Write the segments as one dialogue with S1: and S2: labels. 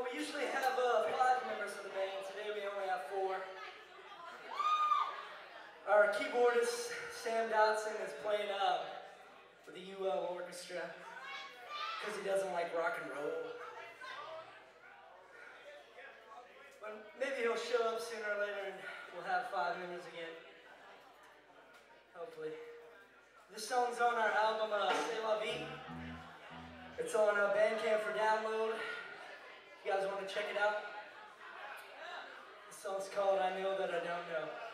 S1: Well, we usually have uh, five members of the band. Today we only have four. Our keyboardist, Sam Dotson, is playing uh, with the UL Orchestra because he doesn't like rock and roll. But maybe he'll show up sooner or later and we'll have five members again. Hopefully. This song's on our album, uh, C'est La Vie. It's on uh, Bandcamp for download. You guys want to check it out. This song's called I Know That I Don't Know.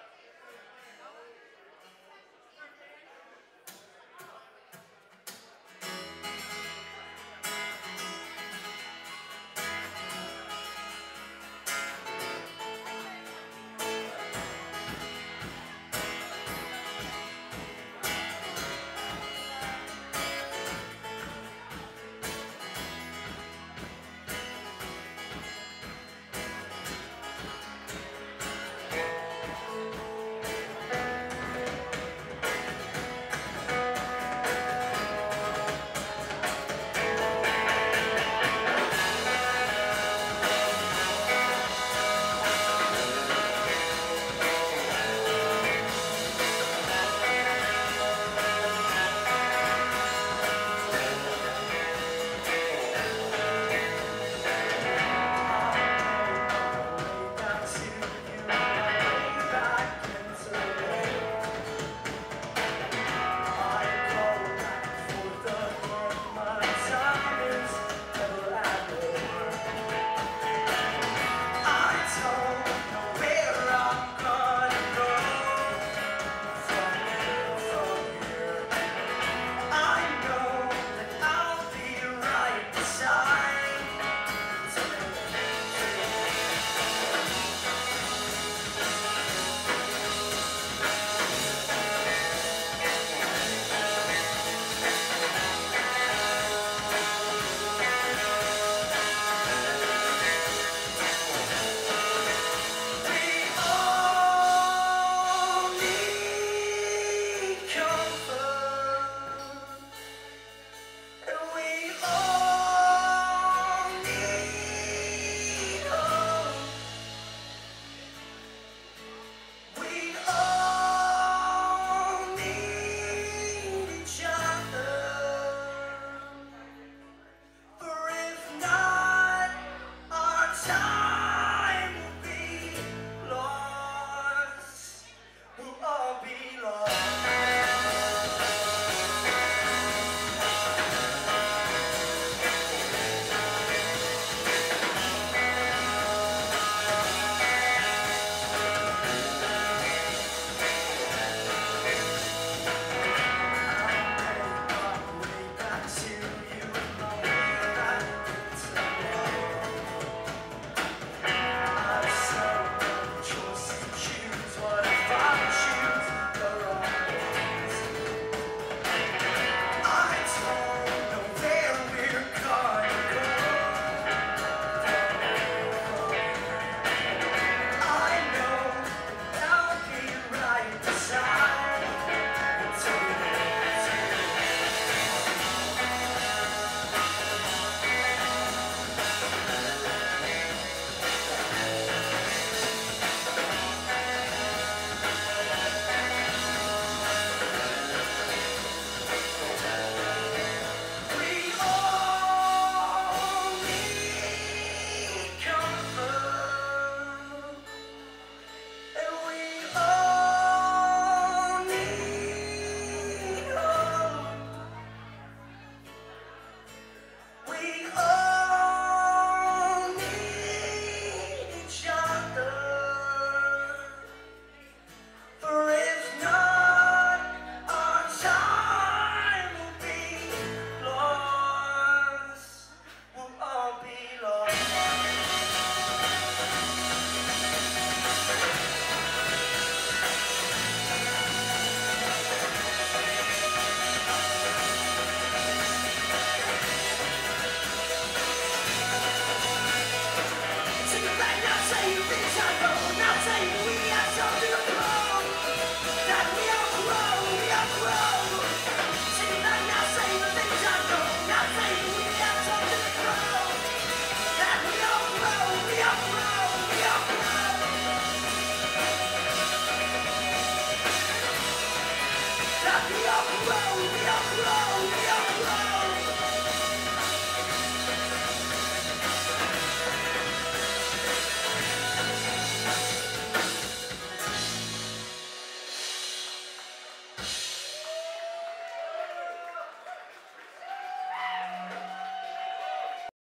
S1: up, road, we are road.